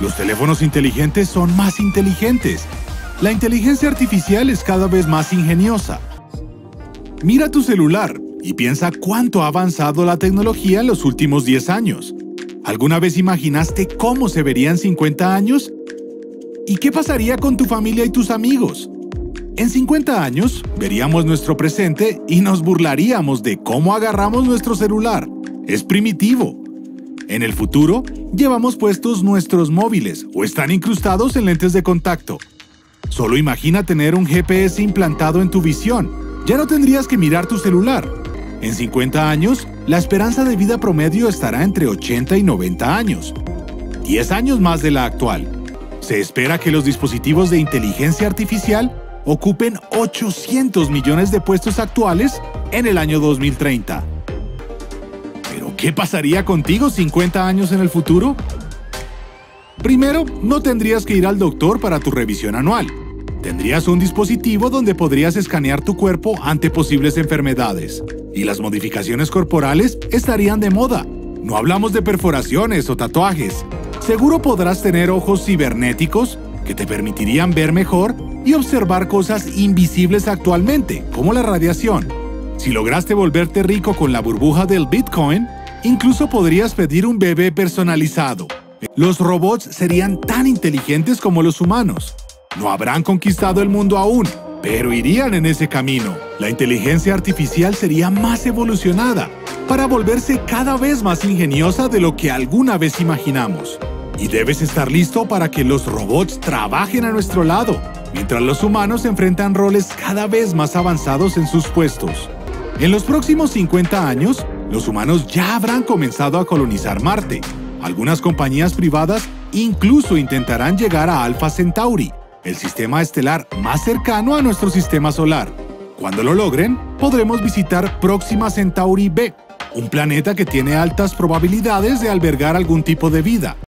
Los teléfonos inteligentes son más inteligentes. La inteligencia artificial es cada vez más ingeniosa. Mira tu celular y piensa cuánto ha avanzado la tecnología en los últimos 10 años. ¿Alguna vez imaginaste cómo se verían 50 años? ¿Y qué pasaría con tu familia y tus amigos? En 50 años, veríamos nuestro presente y nos burlaríamos de cómo agarramos nuestro celular. Es primitivo. En el futuro, llevamos puestos nuestros móviles o están incrustados en lentes de contacto. Solo imagina tener un GPS implantado en tu visión. Ya no tendrías que mirar tu celular. En 50 años, la esperanza de vida promedio estará entre 80 y 90 años. 10 años más de la actual. Se espera que los dispositivos de inteligencia artificial ocupen 800 millones de puestos actuales en el año 2030. ¿Pero qué pasaría contigo 50 años en el futuro? Primero, no tendrías que ir al doctor para tu revisión anual. Tendrías un dispositivo donde podrías escanear tu cuerpo ante posibles enfermedades. Y las modificaciones corporales estarían de moda. No hablamos de perforaciones o tatuajes. Seguro podrás tener ojos cibernéticos que te permitirían ver mejor y observar cosas invisibles actualmente, como la radiación. Si lograste volverte rico con la burbuja del Bitcoin, incluso podrías pedir un bebé personalizado. Los robots serían tan inteligentes como los humanos. No habrán conquistado el mundo aún, pero irían en ese camino. La inteligencia artificial sería más evolucionada para volverse cada vez más ingeniosa de lo que alguna vez imaginamos. Y debes estar listo para que los robots trabajen a nuestro lado, mientras los humanos enfrentan roles cada vez más avanzados en sus puestos. En los próximos 50 años, los humanos ya habrán comenzado a colonizar Marte. Algunas compañías privadas incluso intentarán llegar a Alpha Centauri, el sistema estelar más cercano a nuestro sistema solar. Cuando lo logren, podremos visitar Próxima Centauri b, un planeta que tiene altas probabilidades de albergar algún tipo de vida.